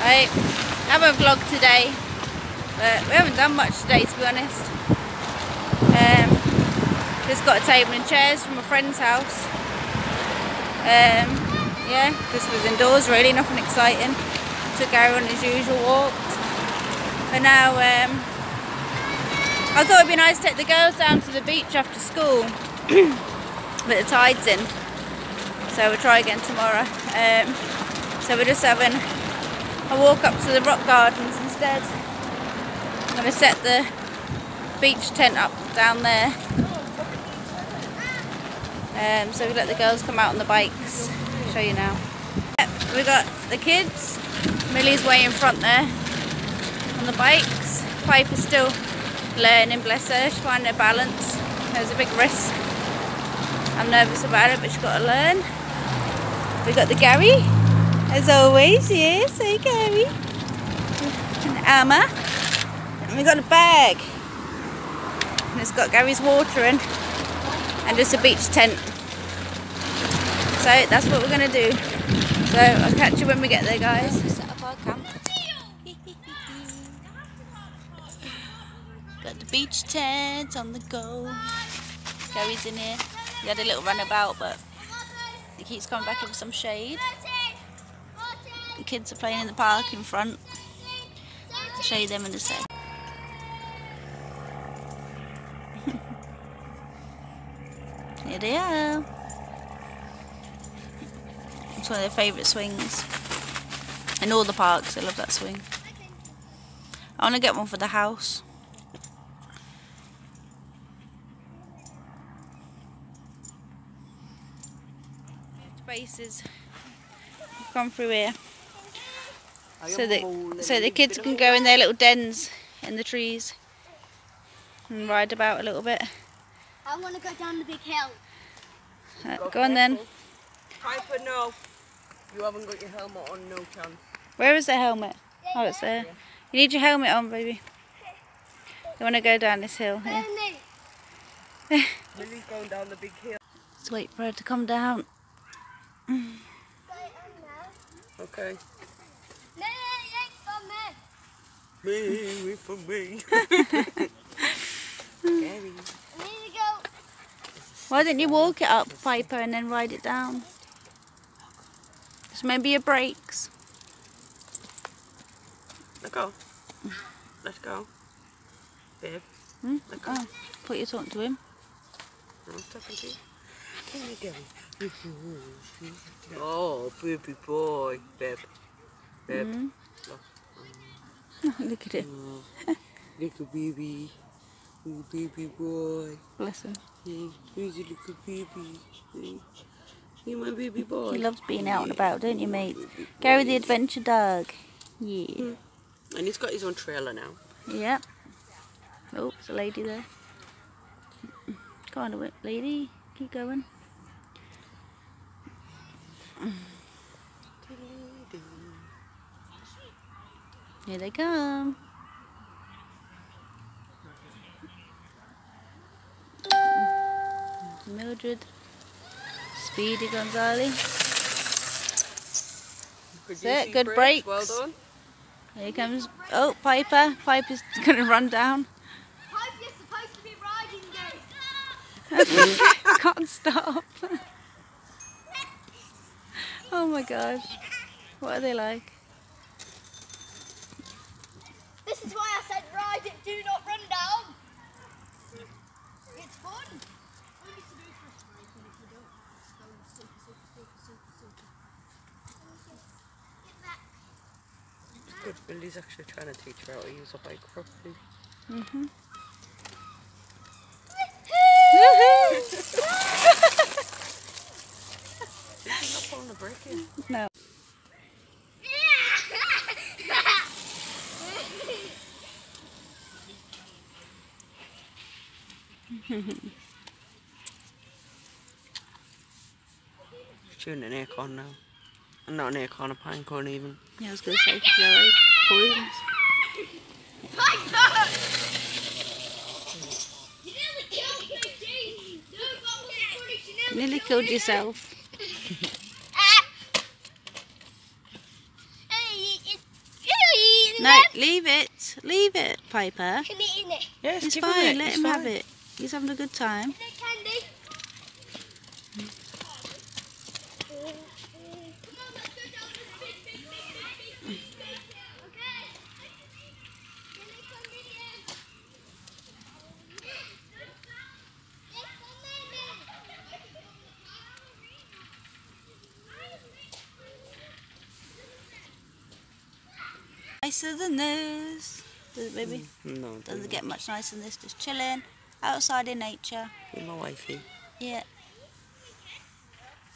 I haven't vlogged today, but we haven't done much today to be honest. Um, just got a table and chairs from a friend's house. Um, yeah, this was indoors really, nothing exciting. Took Gary on his usual walks. But now um, I thought it'd be nice to take the girls down to the beach after school. but the tide's in. So we'll try again tomorrow. Um, so we're just having a walk up to the rock gardens instead. I'm going to set the beach tent up down there. Um, so we let the girls come out on the bikes. I'll show you now. Yep, we got the kids. Millie's way in front there on the bikes. Piper's still learning, bless her. She's finding her balance. There's a big risk. I'm nervous about it, but she's got to learn. We got the Gary, as always. Yes, hey Gary. And Amma. And we've got a bag. And it's got Gary's watering and and just a beach tent. So that's what we're going to do. So I'll catch you when we get there, guys. Set up our camp. Got the beach tent on the go. Gary's in here. He had a little runabout, but he keeps coming back in for some shade. Kids are playing in the park in front. I'll show you them in a sec. Here they are. It's one of their favourite swings. In all the parks, I love that swing. I want to get one for the house. Spaces come through here. So that so the kids can go in their little dens in the trees and ride about a little bit. I want to go down the big hill. Uh, go on then. Piper, no. You haven't got your helmet on, no chance. Where is the helmet? Oh, it's there. You need your helmet on, baby. You want to go down this hill here. Lily's going down the big hill. Let's wait for her to come down. Okay. No, For me. Gary. I need to go. Why don't you walk it up, Piper, and then ride it down? So maybe your brakes. Let's go. Let's go. Babe, Hmm? let's go. Oh, put your talking to him. I'm talking to you. Come here, Gary. Oh, baby boy. Babe. Babe. Mm. Look. Look at him. Oh, little baby. Little baby boy. Bless him. Hey, who's your little baby? Hey, you my baby boy. He loves being out and about, don't you, mate? Gary the adventure dog. Yeah. Hmm. And he's got his own trailer now. Yep. Oh, there's a lady there. Go on, a lady. Keep going. Here they come. Mildred. Speedy Gonzalez. Good, That's it, good brakes, brakes. Well done. Here comes. Oh, Piper. Piper's gonna run down. Pipe, you're supposed to be riding this. Can't stop. oh my gosh. What are they like? This is why I said ride it, do not run down. It's fun. Good. Billy's actually trying to teach her how to use a bike properly. Mm-hmm. She's not pulling the brake in. no. shooting an aircon now. Not an aircon, a pine cone even. Yeah, I was going to say, because they're like balloons. Nearly killed yourself. no, leave it. Leave it, Piper. Yes, it's fine. Let him have it. He's having a good time. Is it candy? Nicer than this. Does it, baby? Mm, no, don't Doesn't get much nicer than this. Just chilling outside in nature. With my wifey. Yeah.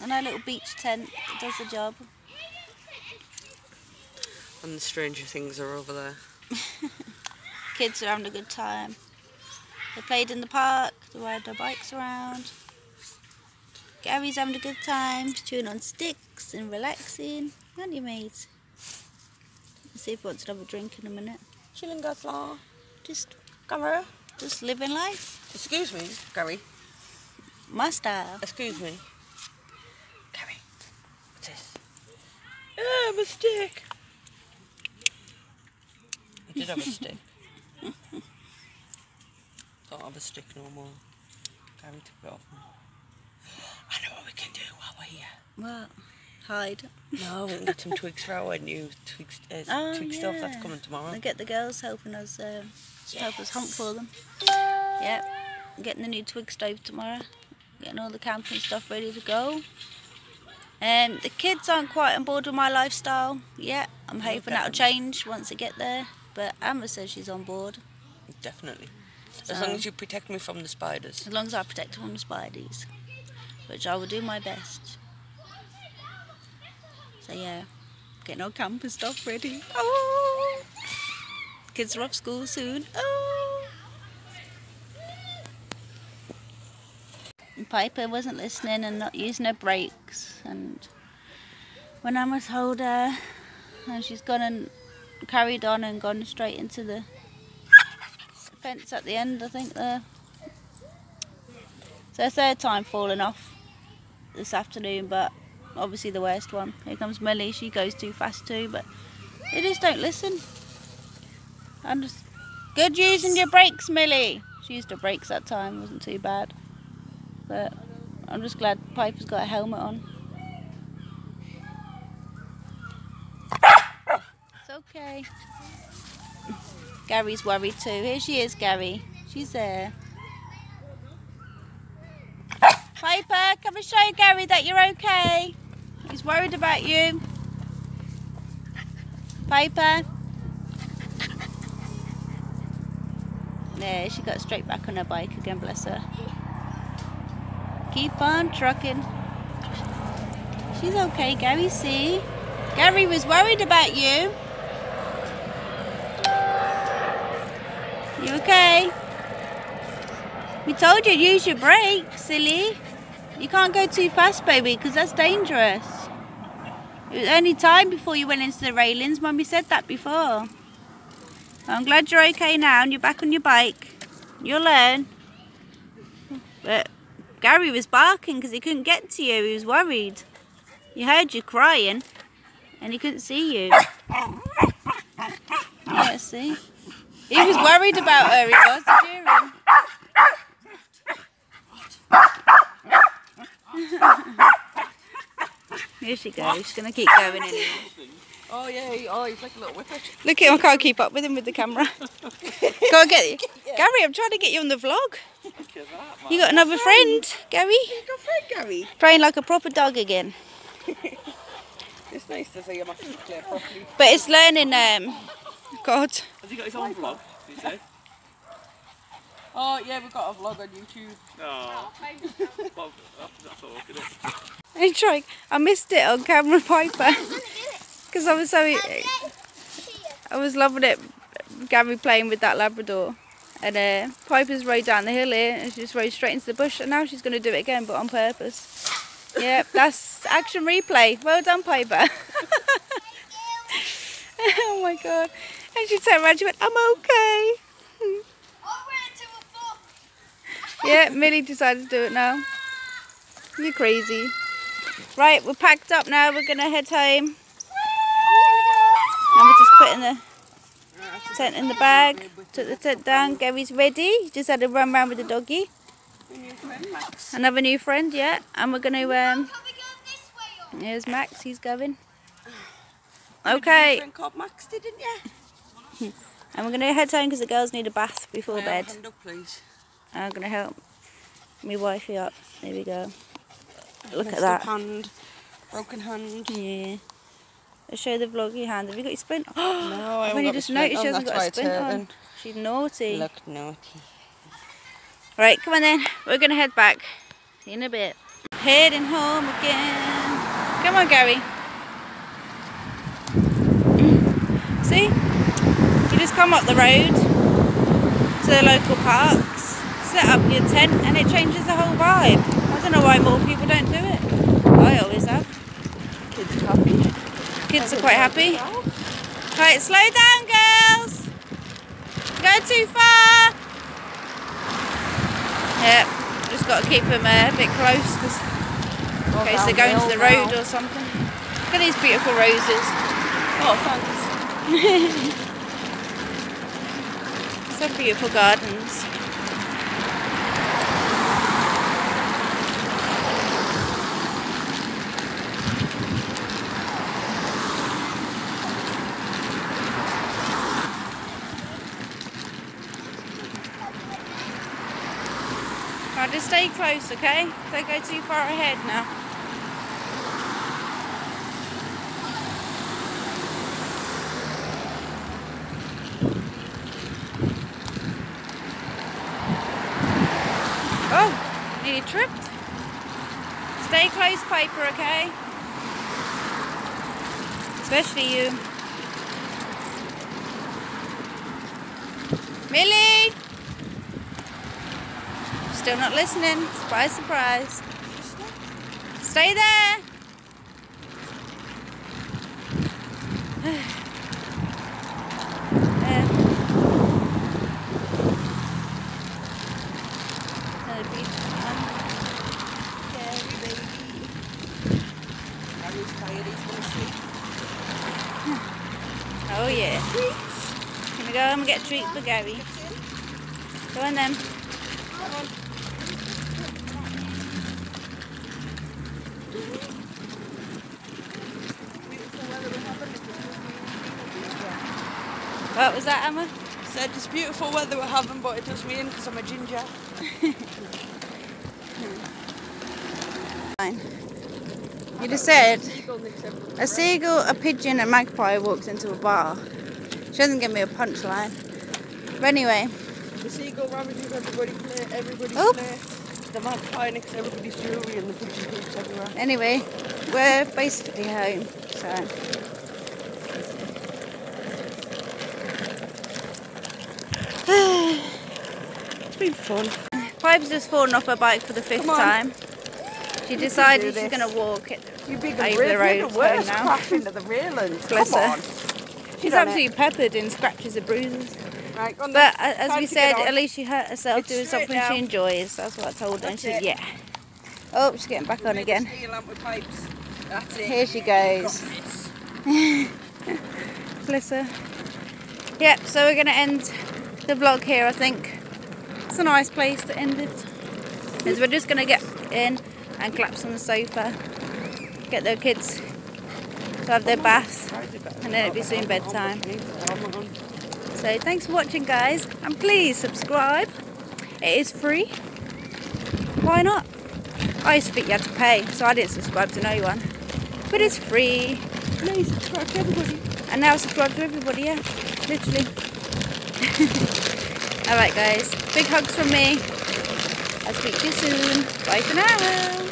And our little beach tent does the job. And the stranger things are over there. Kids are having a good time. They played in the park, they ride their bikes around. Gary's having a good time, chewing on sticks and relaxing. Aren't you, mate? Let's see if he wants to have a drink in a minute. Chilling, Goslar. Just, Come Gary. Just living life. Excuse me, Gary. My style. Excuse me. Gary. What's this? Ah, a stick. I did have a stick. Don't have a stick no more. Gary took it off me. I know what we can do while we're here. Well, hide. No, we can get some twigs for our new twigs, uh, Oh, twig stove that's coming tomorrow. And get the girls helping us, um, help us hunt for them. Yep. Getting the new twig stove tomorrow. Getting all the camping stuff ready to go. Um, the kids aren't quite on board with my lifestyle yet. I'm hoping that'll change once I get there. But Amber says she's on board. Definitely. As long as you protect me from the spiders. As long as I protect her from the spiders. Which I will do my best. So yeah. Getting all camping stuff ready. Oh! Kids are off school soon. Oh! Piper wasn't listening and not using her brakes. And when Emma told her, and she's gone and carried on and gone straight into the fence at the end, I think there. So her third time falling off this afternoon, but obviously the worst one. Here comes Millie, she goes too fast too, but they just don't listen. I'm just good using your brakes, Millie. She used her brakes that time, wasn't too bad. But I'm just glad Piper's got a helmet on. It's okay. Gary's worried too. Here she is, Gary. She's there. Piper, come and show Gary that you're okay. He's worried about you. Piper. There, she got straight back on her bike again, bless her. Keep on trucking. She's okay, Gary, see? Gary was worried about you. You okay? We told you use your brakes, silly. You can't go too fast, baby, because that's dangerous. It was only time before you went into the railings. Mummy said that before. I'm glad you're okay now and you're back on your bike. You'll learn. But Gary was barking because he couldn't get to you. He was worried. He heard you crying and he couldn't see you. Yeah, see? He was worried about her, he was. Did? Here she goes. She's going to keep going. Oh yeah, he, oh he's like a little whippet. Look at him. I can't keep up with him with the camera. Go and get you. Gary, I'm trying to get you on the vlog. You got another friend, Gary. You got friend Gary. Playing like a proper dog again. It's nice to see him actually play properly. But it's learning, um, God. Has he got his own vlog? Did you say? Oh yeah, we've got a vlog on YouTube. Oh. well, that's, that's all. I tried. I missed it on camera, Piper. Because I was so, I was loving it, Gary playing with that Labrador. And uh, Piper's rode down the hill here and she just rode straight into the bush. And now she's going to do it again, but on purpose. Yep, that's action replay. Well done, Piper. oh my God. And she turned around she went, I'm okay. I ran to a book. Yeah, Millie decided to do it now. You're crazy. Right, we're packed up now. We're going to head home. Just putting the tent in the bag. Took the tent down. Gary's ready. He just had a run round with the doggy. Another new friend, yeah. And we're going to, um, we go this way here's Max, he's going. Okay, Max, didn't you? and we're going to head home because the girls need a bath before bed. Up. I'm going to help me wifey up. There we go. Look at that. Hand, broken hand. Yeah. Let's show the vloggy hand. Have you got your splint? No, I haven't got just noticed she hasn't got a splint on. She's naughty. Look naughty. Right, come on then. We're going to head back in a bit. Heading home again. Come on, Gary. Mm. See? You just come up the road to the local parks, set up your tent, and it changes the whole vibe. I don't know why more people don't do it. I always have. Kids happy. Kids are quite happy. Right, slow down, girls. Go too far. Yep, just got to keep them uh, a bit close because in case they're going to the road or something. Look at these beautiful roses. Oh, thanks. Some beautiful gardens. Right, just stay close, okay? Don't go too far ahead now. Oh, nearly tripped. Stay close, Piper, okay? Especially you. Millie! Still not listening. Surprise, surprise. Stay there. Oh yeah. Gonna go and get a treat for Gary. Go on then. What was that, Emma? Said it's beautiful weather we're having, but it does me in because I'm a ginger. Fine. You just said a seagull, a pigeon, and a magpie walks into a bar. She doesn't give me a punchline. But anyway, The seagull ravages everybody play, everybody's Oh. play. The magpie nicks everybody's jewellery and the pigeon everywhere. anyway, we're basically home. So been fun. Piper's just fallen off her bike for the fifth time. She decided do she's going to walk it. You big Over the road worst now. crash into the railings. Bless her. She's done it. absolutely peppered in scratches and bruises. Right, on But then. as Time we said, at least she hurt herself It's doing something now. she enjoys. That's what I told her. And she, it. yeah. Oh, she's getting back on again. steel lamp with pipes. That's it. Here she goes. Bless her. Yep, so we're going to end the vlog here, I think. A nice place to end it. Because we're just going to get in and collapse on the sofa, get the kids to have their bath, and then it'll be soon bedtime. So thanks for watching, guys, and please subscribe. It is free. Why not? I used to think you had to pay, so I didn't subscribe to no one. But it's free. Please subscribe to everybody. And now subscribe to everybody, yeah. Literally. Alright guys, big hugs from me. I'll speak to you soon. Bye for now.